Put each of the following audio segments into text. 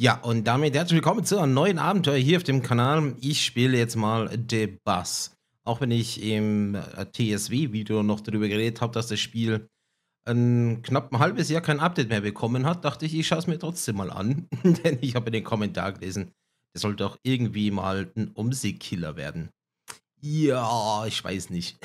Ja, und damit herzlich willkommen zu einem neuen Abenteuer hier auf dem Kanal. Ich spiele jetzt mal The Bus. Auch wenn ich im äh, TSW-Video noch darüber geredet habe, dass das Spiel ein knapp ein halbes Jahr kein Update mehr bekommen hat, dachte ich, ich schaue es mir trotzdem mal an. Denn ich habe in den Kommentar gelesen, das sollte auch irgendwie mal ein Umsee-Killer werden. Ja, ich weiß nicht.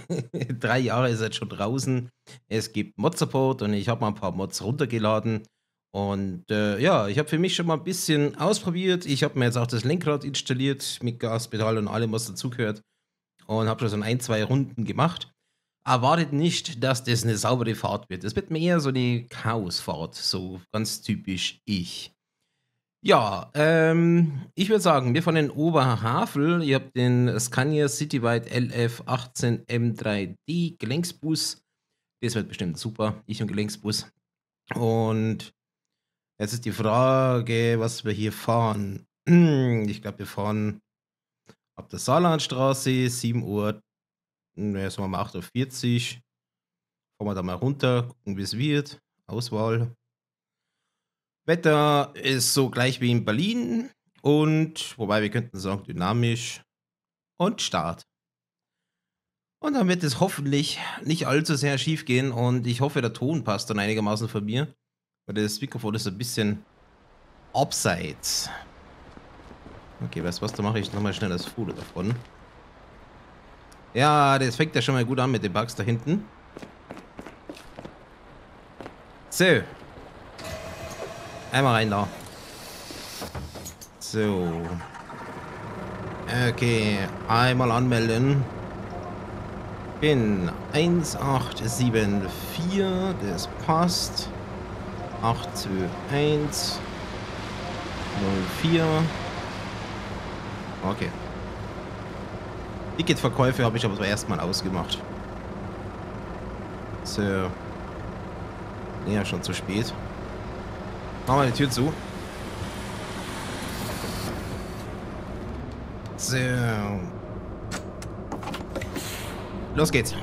Drei Jahre ist jetzt schon draußen. Es gibt Mod-Support und ich habe mal ein paar Mods runtergeladen. Und äh, ja, ich habe für mich schon mal ein bisschen ausprobiert. Ich habe mir jetzt auch das Lenkrad installiert mit Gaspedal und allem, was dazugehört. Und habe schon ein, zwei Runden gemacht. Erwartet nicht, dass das eine saubere Fahrt wird. Es wird mir eher so eine Chaosfahrt, so ganz typisch ich. Ja, ähm, ich würde sagen, wir von den Oberhavel, ihr habt den Scania Citywide LF18 M3D Gelenksbus. Das wird bestimmt super, ich und Gelenksbus. Und Jetzt ist die Frage, was wir hier fahren. Ich glaube, wir fahren ab der Saarlandstraße, 7 Uhr, ne, sagen wir mal 8.40 Uhr. Fahren wir da mal runter, gucken, wie es wird. Auswahl. Wetter ist so gleich wie in Berlin und, wobei wir könnten sagen, dynamisch und Start. Und dann wird es hoffentlich nicht allzu sehr schief gehen und ich hoffe, der Ton passt dann einigermaßen von mir. Weil das Mikrofon ist ein bisschen abseits. Okay, weißt du was, da mache ich nochmal schnell das Foto davon. Ja, das fängt ja schon mal gut an mit den Bugs da hinten. So. Einmal rein da. So. Okay, einmal anmelden. Bin 1874, das passt. 821 04 Okay. Ticketverkäufe habe ich aber erstmal ausgemacht. So. Ja, schon zu spät. Machen wir die Tür zu. So. Los geht's.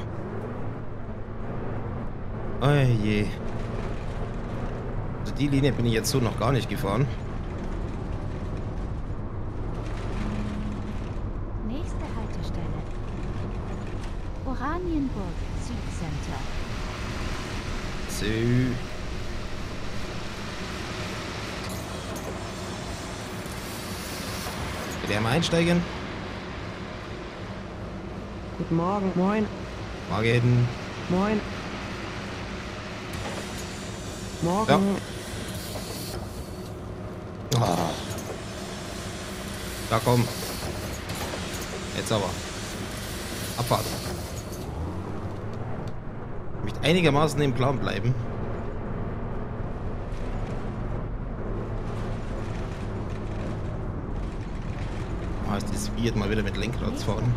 Oh je die Linie bin ich jetzt so noch gar nicht gefahren. Nächste Haltestelle. Oranienburg Südcenter. So. Bitte einmal einsteigen. Guten Morgen, moin. Morgen. Moin. Morgen. Ja. Oh. Da komm. Jetzt aber. Abfahrt. Möchte einigermaßen im Plan bleiben. Ah, ist das weird, mal wieder mit Lenkrad fahren.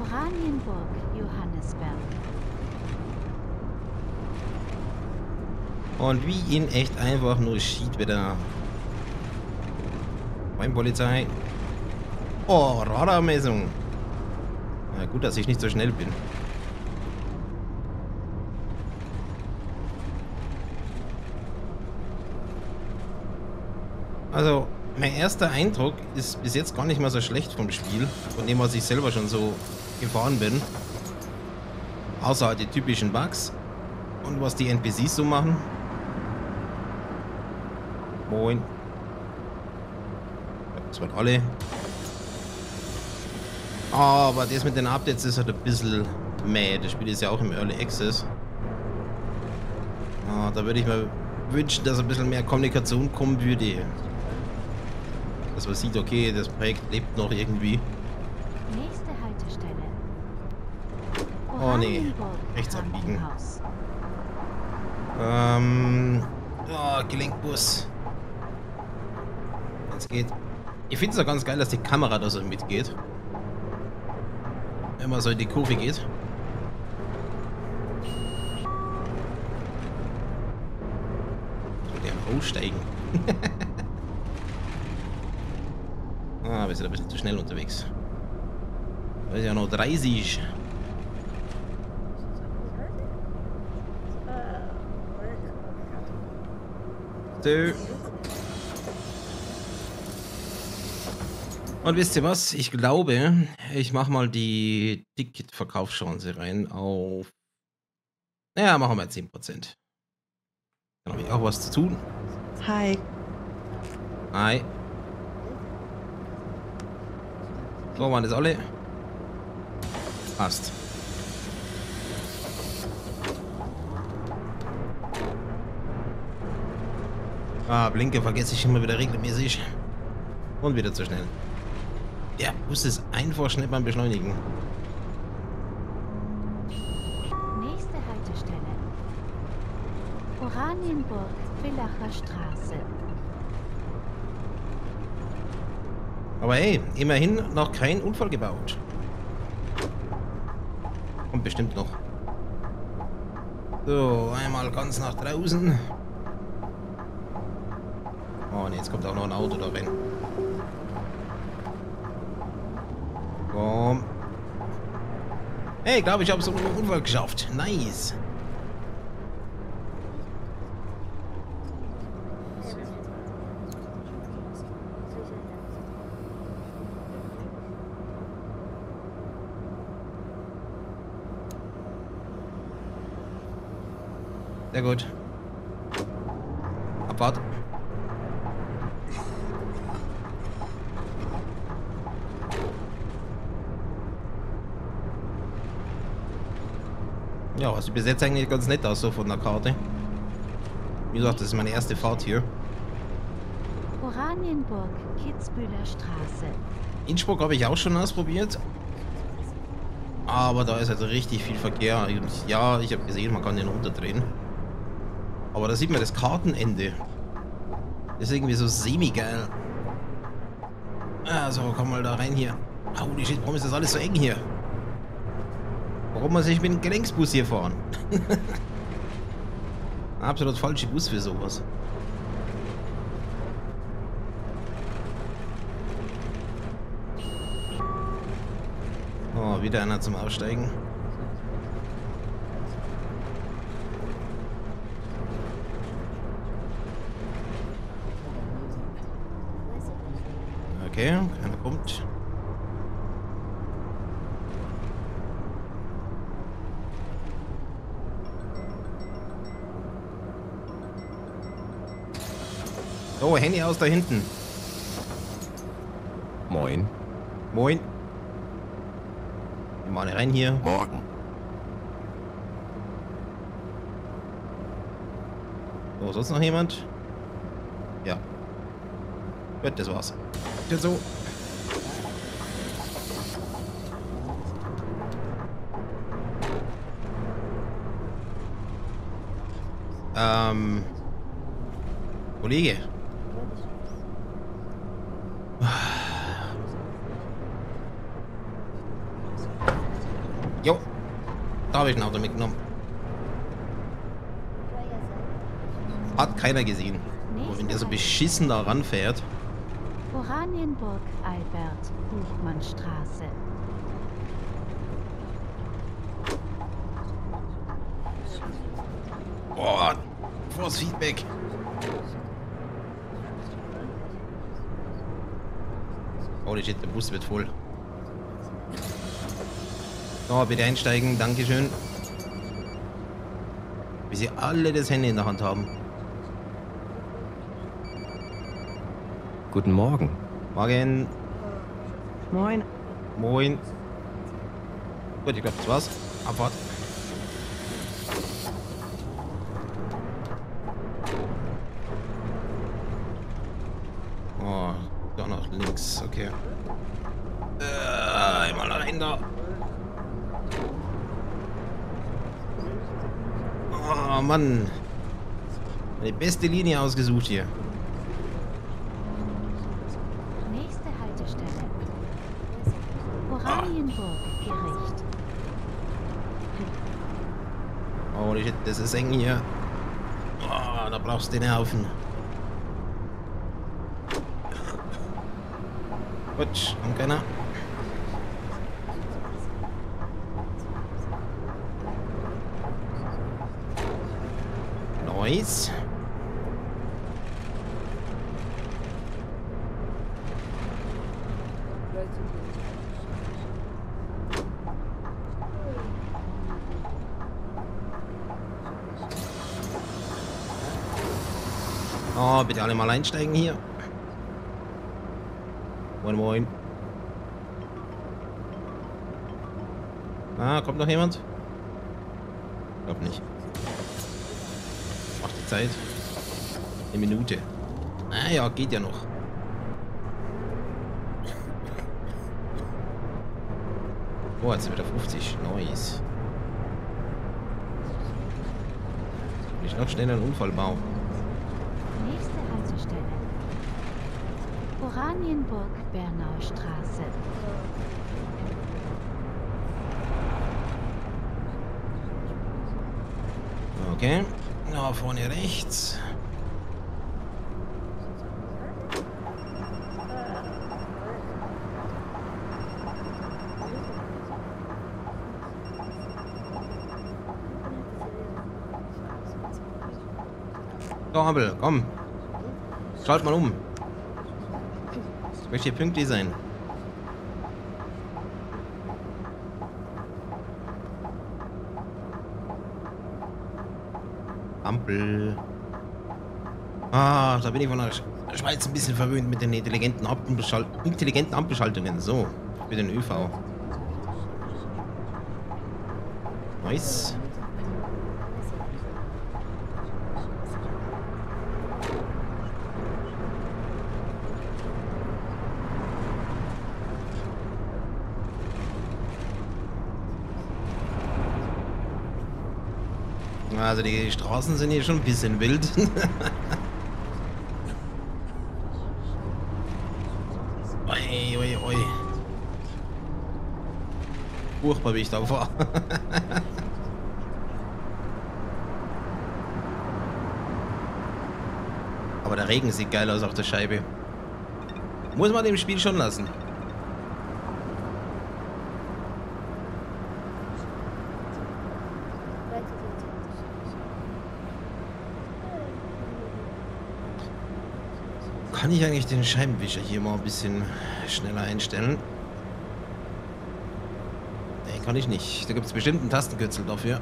Oranienburg, Johannesberg. Und wie ihn echt einfach nur schied wieder. Beim Polizei. Oh, Radarmessung. Na gut, dass ich nicht so schnell bin. Also, mein erster Eindruck ist bis jetzt gar nicht mal so schlecht vom Spiel. Von dem, was ich selber schon so gefahren bin. Außer halt die typischen Bugs. Und was die NPCs so machen. Moin. Das waren alle. Aber das mit den Updates ist halt ein bisschen meh. Das Spiel ist ja auch im Early Access. Ah, da würde ich mir wünschen, dass ein bisschen mehr Kommunikation kommen würde. Dass man sieht, okay, das Projekt lebt noch irgendwie. Nächste Haltestelle. Oh nee, rechts abbiegen. Ähm, oh, Gelenkbus es geht. Ich finde es auch ganz geil, dass die Kamera da so mitgeht. Wenn man so in die Kurve geht. Ich gerne aussteigen. ah, wir sind ein bisschen zu schnell unterwegs. Da ist ja noch 30. Bitte. Und wisst ihr was? Ich glaube, ich mache mal die Ticketverkaufschance rein auf. Naja, machen wir 10%. Dann habe ich auch was zu tun. Hi. Hi. So, waren das alle? Passt. Ah, Blinke vergesse ich immer wieder regelmäßig. Und wieder zu schnell. Der Bus ist einfach schnell beim Beschleunigen. Nächste Haltestelle. Oranienburg, Villacher Straße. Aber hey, immerhin noch kein Unfall gebaut. Kommt bestimmt noch. So, einmal ganz nach draußen. Oh ne, jetzt kommt auch noch ein Auto da rein. Komm. Hey, glaube ich, habe so einen Unfall geschafft. Nice. Sehr gut. Abfahrt. Ja, also bis jetzt eigentlich ganz nett aus so von der Karte. Wie gesagt, das ist meine erste Fahrt hier. Oranienburg, Kitzbühler Straße. Innsbruck habe ich auch schon ausprobiert. Aber da ist also richtig viel Verkehr. Und ja, ich habe gesehen, man kann den runterdrehen. Aber da sieht man das Kartenende. Das ist irgendwie so semi-geil. Also, komm mal da rein hier. Holy shit, warum ist das alles so eng hier? Warum muss ich mit dem Gelenksbus hier fahren? Absolut falsche Bus für sowas. Oh, wieder einer zum Aussteigen. Okay, keiner kommt. Oh, Handy aus da hinten. Moin. Moin. Mal rein hier. Morgen. So, sonst noch jemand? Ja. Gut, das war's. Jetzt so. Ähm. Kollege. Jo. Da habe ich ein Auto mitgenommen. Hat keiner gesehen. Aber wenn der so beschissen da ranfährt. Oranienburg, Albert, Buchmannstraße. Boah, vors Feedback. Holy shit, der Bus wird voll. So, bitte einsteigen, Dankeschön. Wie sie alle das Handy in der Hand haben. Guten Morgen. Morgen. Moin. Moin. Gut, ich glaube, das war's. Abfahrt. Oh, da noch links, okay. Äh, einmal rein da. Oh, Mann. Die beste Linie ausgesucht hier. Nächste Haltestelle. Oranienburg, Gericht. Shit, das ist eng hier. Oh, da brauchst du den Haufen. Gut, kommt keiner. Neues. Ah, oh, bitte alle mal einsteigen hier. Moin, moin. Ah, kommt noch jemand? Zeit. Eine Minute. Ah ja, geht ja noch. Oh, jetzt sind wieder 50. Nice. Ich noch schnell einen Unfall bauen. Nächste Haltestelle. Oranienburg, Bernauer Straße. Okay. Ja, vorne rechts. So, Abel, komm. Schaut mal um. Ich möchte hier pünktlich sein. Ampel. Ah, da bin ich von der Sch- Schweiz ein bisschen verwöhnt mit den intelligenten, Ampelschal intelligenten Ampelschaltungen. So, für den ÖV. Nice. Also die Straßen sind hier schon ein bisschen wild. oi, oi, oi. Furchtbar, wie ich da fahre. Aber der Regen sieht geil aus auf der Scheibe. Muss man dem Spiel schon lassen. Kann ich eigentlich den Scheibenwischer hier mal ein bisschen schneller einstellen? Nee, kann ich nicht. Da gibt es bestimmt einen Tastenkürzel dafür.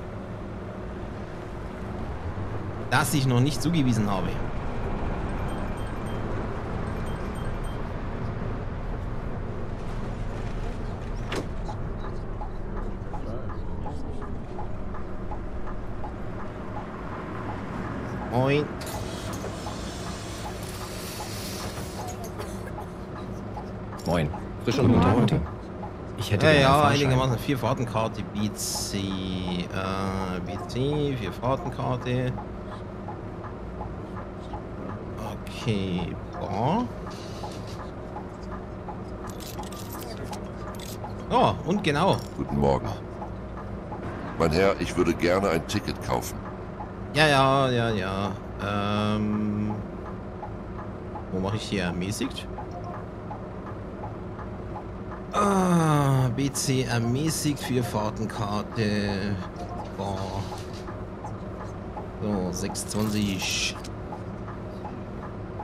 Das ich noch nicht zugewiesen habe. Moin. Moin. Frisch und munter heute. Ich hätte Ja, ja, einigermaßen. Vier Fahrtenkarte, BC, äh, BC, vier Fahrtenkarte. Okay, boah. Oh, und genau. Guten Morgen. Mein Herr, ich würde gerne ein Ticket kaufen. Ja, ja, ja, ja. Ähm, wo mache ich hier? Ermäßigt? Ah, BC ermäßigt, vier Fahrtenkarte. Boah. So, 620.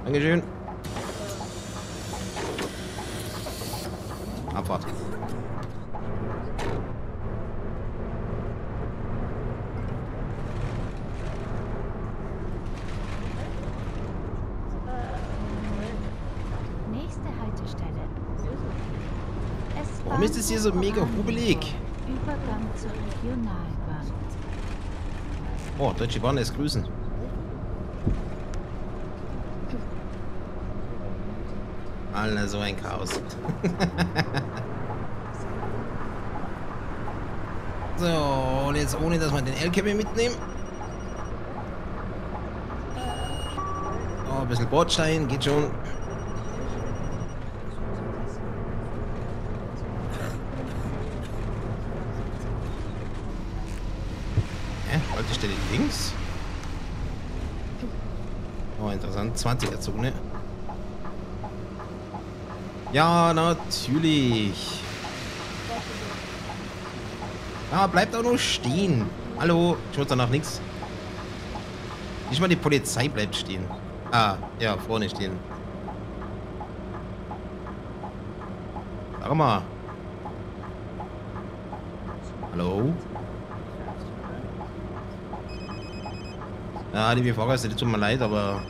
Dankeschön. Abfahrt. Nächste Haltestelle. Warum ist es hier so mega hubelig? Übergang zur Regionalbahn. Oh, Deutsche Bahn lässt grüßen. Alter, so ein Chaos. so, und jetzt ohne, dass wir den LKW mitnehmen. Oh, ein bisschen Bordstein, geht schon. 20 erzogen, ne? Ja, natürlich. Ja, bleibt auch nur stehen. Hallo, ich muss danach nichts. Nicht mal die Polizei bleibt stehen. Ah, ja, vorne stehen. Sag mal. Hallo? Ja, die BV-Gäste, die tut mir leid, aber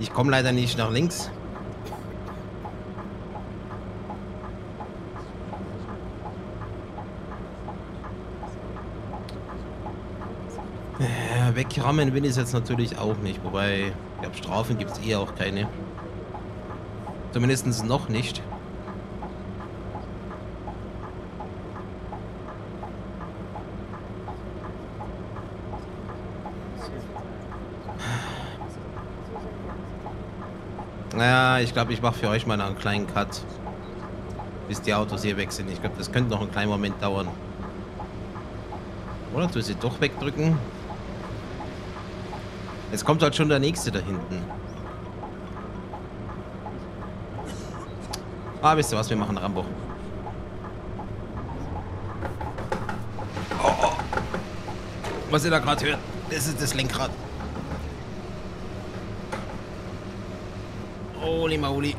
ich komme leider nicht nach links. Ja, wegrammen will ich jetzt natürlich auch nicht, wobei, ich glaube, Strafen gibt es eh auch keine. Zumindest noch nicht. Ich glaube, ich mache für euch mal einen kleinen Cut. Bis die Autos hier weg sind. Ich glaube, das könnte noch einen kleinen Moment dauern. Oder du sie doch wegdrücken? Jetzt kommt halt schon der nächste da hinten. Ah, wisst ihr was? Wir machen Rambo. Oh, oh. Was ihr da gerade hört, das ist das Lenkrad. Holy moly.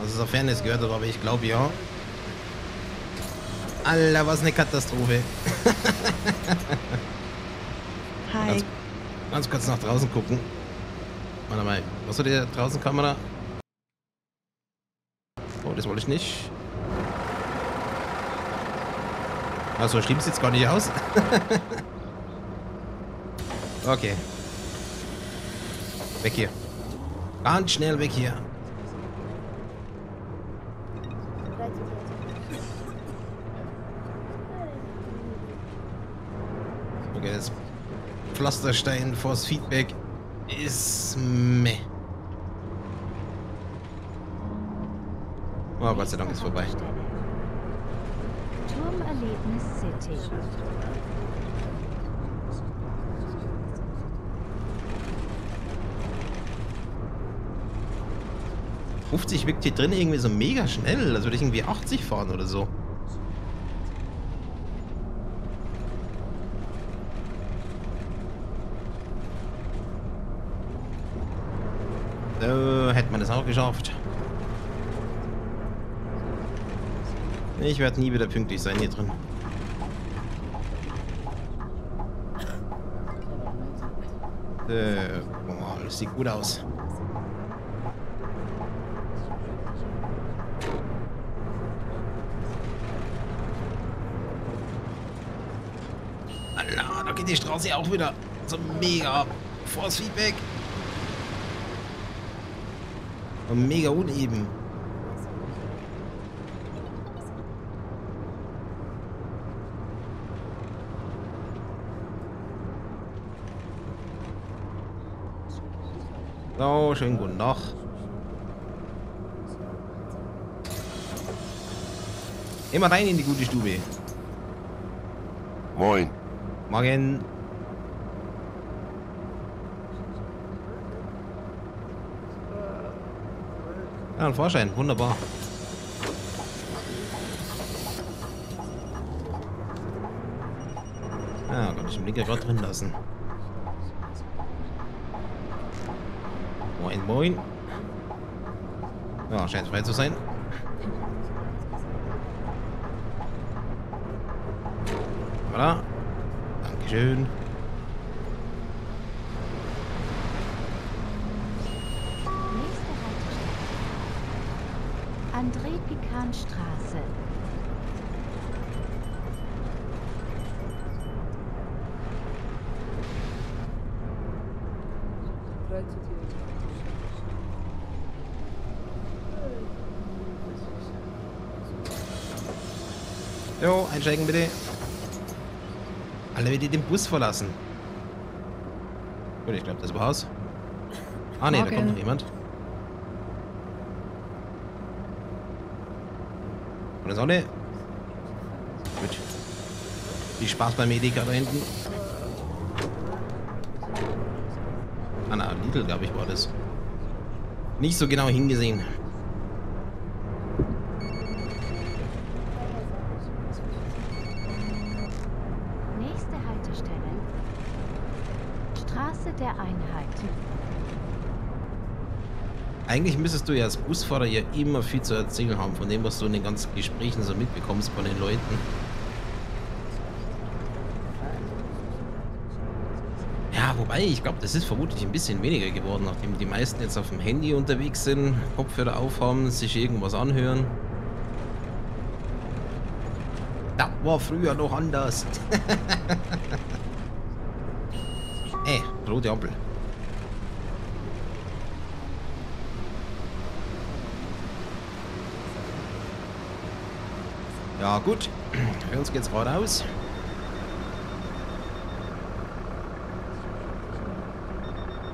Also sofern es gehört aber ich glaube ja. Alter, was eine Katastrophe. Hi. Ganz, ganz kurz nach draußen gucken. Warte mal, was hat die draußen Kamera? Oh, das wollte ich nicht. Also schlimm sieht's gar nicht aus. okay. Weg hier. Ganz schnell weg hier. Okay, das Pflasterstein vors Feedback ist meh. Oh, Gott sei Dank ist vorbei. Turmerlebnis City. 50 wirkt hier drin irgendwie so mega schnell. Als würde ich irgendwie 80 fahren oder so. So, hätte man das auch geschafft. Ich werde nie wieder pünktlich sein hier drin. Äh, boah, das sieht gut aus. Allah, da geht die Straße auch wieder so mega vors Feedback. Und mega uneben. So, schönen guten Tag. Immer rein in die gute Stube. Moin. Morgen. Ja, ein Vorschein. Wunderbar. Ja, kann ich den Blinker gerade drin lassen. Moin, moin. Ja, scheint frei zu sein. Voilà. Dankeschön. André Straße. Jo, einsteigen bitte. Alle bitte den Bus verlassen. Gut, ich glaube, das war's. Ah ne, da kommt noch jemand. Von der Sonne. Gut. Viel Spaß beim Edeka da hinten. Ah na, Lidl, glaube ich, war das. Nicht so genau hingesehen. Nächste Haltestelle. Straße der Einheit. Eigentlich müsstest du ja als Busfahrer ja immer viel zu erzählen haben, von dem, was du in den ganzen Gesprächen so mitbekommst von den Leuten. Ja, wobei, ich glaube, das ist vermutlich ein bisschen weniger geworden, nachdem die meisten jetzt auf dem Handy unterwegs sind, Kopfhörer aufhaben, sich irgendwas anhören. Das war früher noch anders. Ey, rote Ampel. Ja, gut. Für uns geht's geradeaus.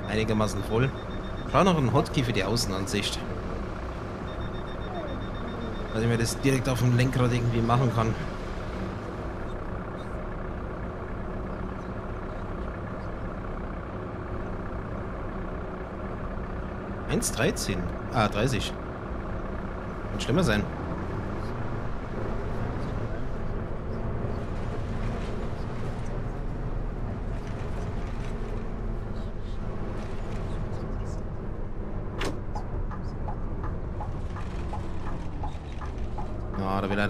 Einigermaßen voll. Schau noch ein Hotkey für die Außenansicht. Dass ich mir das direkt auf dem Lenkrad irgendwie machen kann. Eins 13. Ah, 30. Kann schlimmer sein.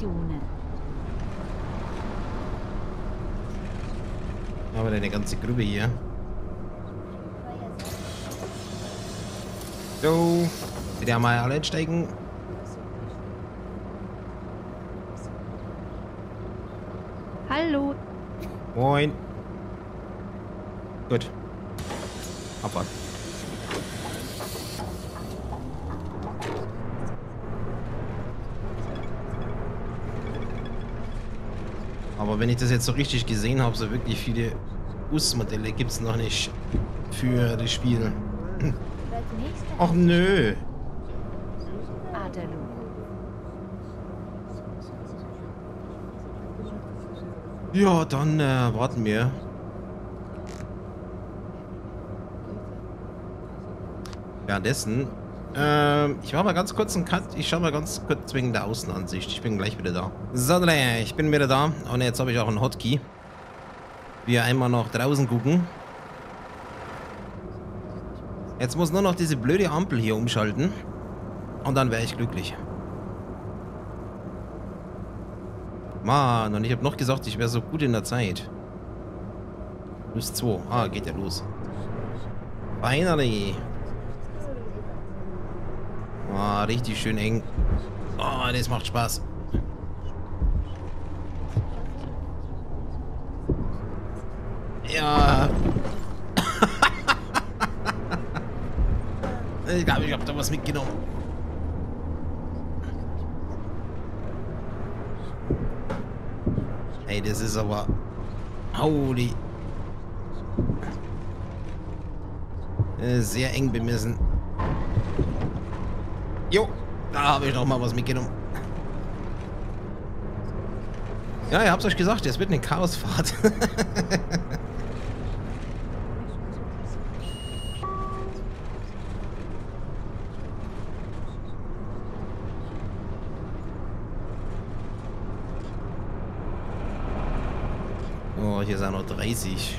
der Nationen. Aber eine ganze Grube hier. So. Bitte mal alle einsteigen. Hallo. Moin. Gut. Abfahrt. Aber wenn ich das jetzt so richtig gesehen habe, so wirklich viele Busmodelle gibt es noch nicht für das Spiel. Ach nö. Ja, dann äh, warten wir. Währenddessen, ähm, ich mache mal ganz kurz einen Cut. Ich schaue mal ganz kurz wegen der Außenansicht. Ich bin gleich wieder da. So, ich bin wieder da. Und jetzt habe ich auch einen Hotkey. Wir einmal nach draußen gucken. Jetzt muss nur noch diese blöde Ampel hier umschalten. Und dann wäre ich glücklich. Mann, und ich habe noch gesagt, ich wäre so gut in der Zeit. Plus 2. Ah, geht ja los. Finally. Ah, richtig schön eng. Oh, das macht Spaß. Ja. ich glaube, ich habe da was mitgenommen. Ey, das ist aber... Holy... Äh, Sehr eng bemessen. Jo, da habe ich noch mal was mitgenommen. Ja, ihr habt euch gesagt, es wird eine Chaosfahrt. oh, hier sind noch 30.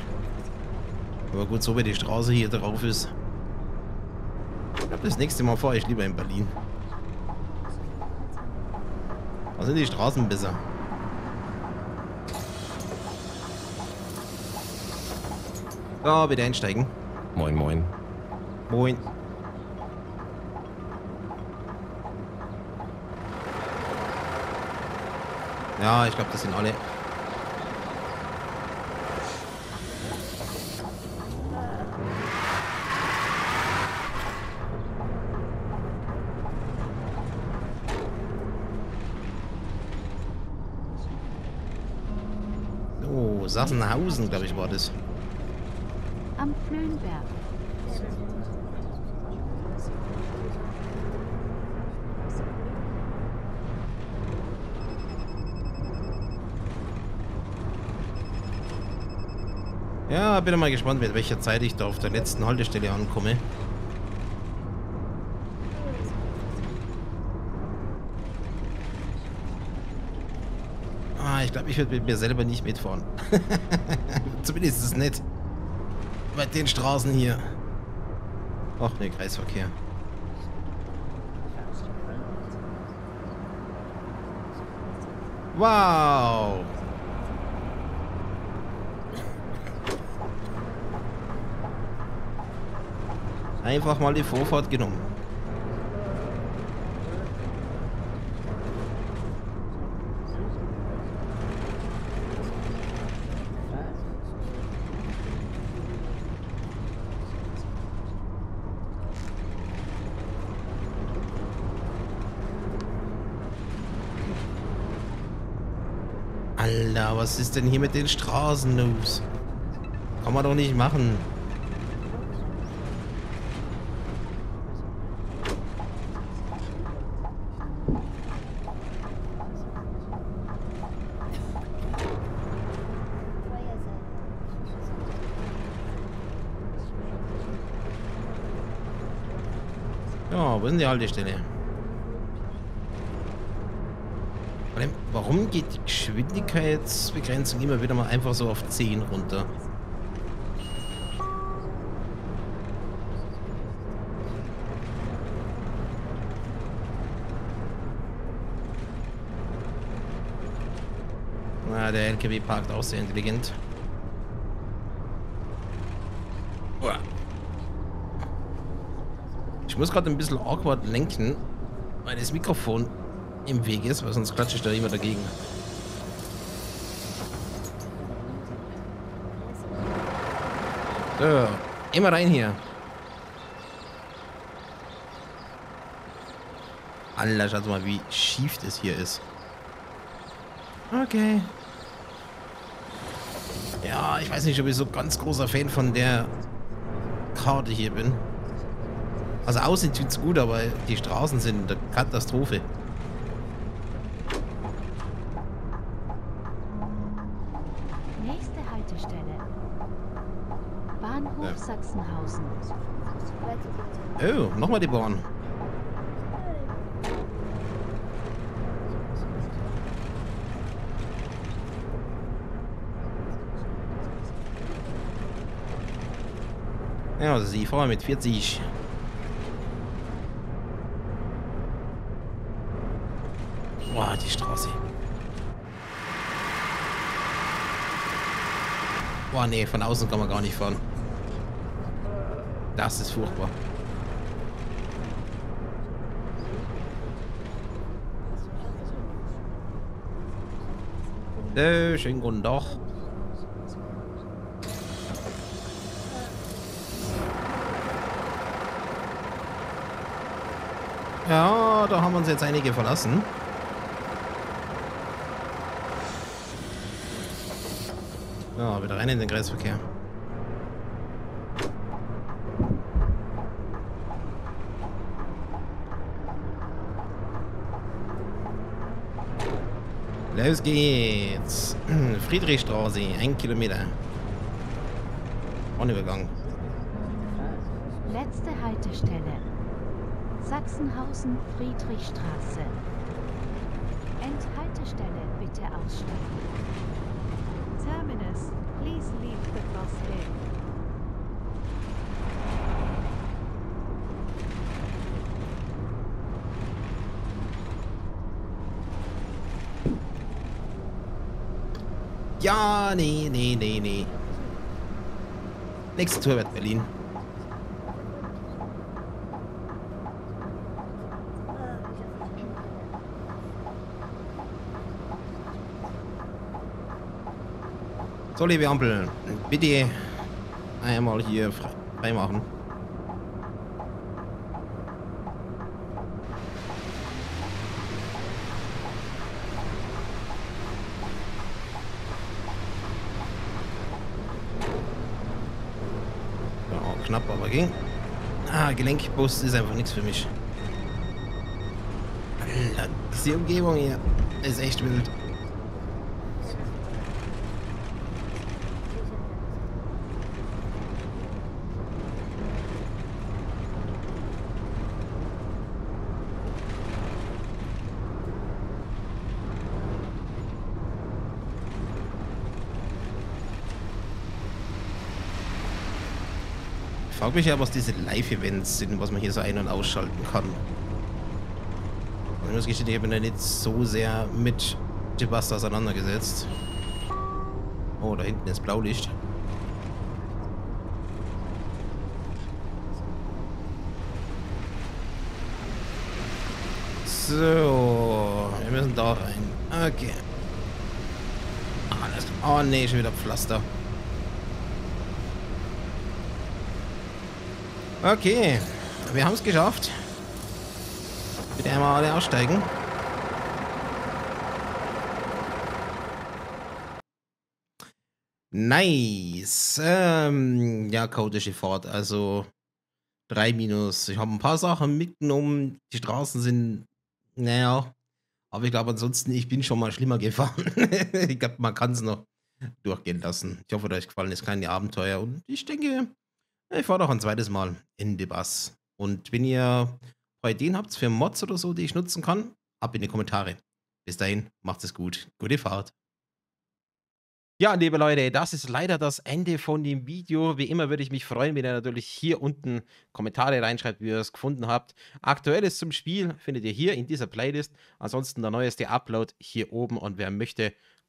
Aber gut, so wie die Straße hier drauf ist. Glaube, das nächste Mal fahre ich lieber in Berlin. Da sind die Straßen besser. So, bitte einsteigen. Moin, moin. Moin. Ja, ich glaube, das sind alle. Hasenhausen, glaube ich, war das. Am Plönberg. Ja, bin mal gespannt, mit welcher Zeit ich da auf der letzten Haltestelle ankomme. Ich werde mit mir selber nicht mitfahren. Zumindest ist es nicht. Bei den Straßen hier. Ach ne, Kreisverkehr. Wow. Einfach mal die Vorfahrt genommen. Alter, was ist denn hier mit den Straßen los? Kann man doch nicht machen. Ja, wo ist denn die Haltestelle? Vor allem, Warum geht die Geschwindigkeitsbegrenzung immer wieder mal einfach so auf 10 runter? Na, der LKW parkt auch sehr intelligent. Ich muss gerade ein bisschen awkward lenken, weil das Mikrofon im Weg ist, weil sonst klatsche ich da immer dagegen. So, immer rein hier. Alter, schaut mal, wie schief das hier ist. Okay. Ja, ich weiß nicht, ob ich so ganz großer Fan von der Karte hier bin. Also aussehen tut's gut, aber die Straßen sind eine Katastrophe. Nächste Haltestelle. Bahnhof Ja. Sachsenhausen. Oh, nochmal die Bahn. Ja, sie fahren mit 40. Boah, die Straße. Boah, nee, von außen kann man gar nicht fahren. Das ist furchtbar. Äh, schönen guten Tag. Ja, da haben uns jetzt einige verlassen. Ja, wieder rein in den Kreisverkehr. Los geht's. Friedrichstraße, ein Kilometer. Bahnübergang. Letzte Haltestelle. Sachsenhausen Friedrichstraße. Endhaltestelle bitte aussteigen. Terminus, please leave the bus Ja, nee, nee, nee, nee. Nächste Tour wird Berlin. So, liebe Ampel, bitte einmal hier frei freimachen. Ja, knapp, aber ging. Ah, Gelenkbus ist einfach nichts für mich. Alter, diese Umgebung hier ist echt wild. Frage mich ja, was diese Live-Events sind, was man hier so ein- und ausschalten kann. Ich muss gestehen, ich habe mich nicht so sehr mit Debust auseinandergesetzt. Oh, da hinten ist Blaulicht. So, wir müssen da rein. Okay. Alles. Oh nee, schon wieder Pflaster. Okay, wir haben es geschafft. Bitte einmal alle aussteigen. Nice. Ähm, ja, chaotische Fahrt. Also 3 minus. Ich habe ein paar Sachen mitgenommen. Die Straßen sind, naja. Aber ich glaube ansonsten, ich bin schon mal schlimmer gefahren. ich glaube, man kann es noch durchgehen lassen. Ich hoffe, euch gefallen das kleine Abenteuer. Und ich denke, ich fahre noch ein zweites Mal in die Bass. Und wenn ihr Ideen habt für Mods oder so, die ich nutzen kann, ab in die Kommentare. Bis dahin, macht es gut. Gute Fahrt. Ja, liebe Leute, das ist leider das Ende von dem Video. Wie immer würde ich mich freuen, wenn ihr natürlich hier unten Kommentare reinschreibt, wie ihr es gefunden habt. Aktuelles zum Spiel findet ihr hier in dieser Playlist. Ansonsten der neueste Upload hier oben und wer möchte,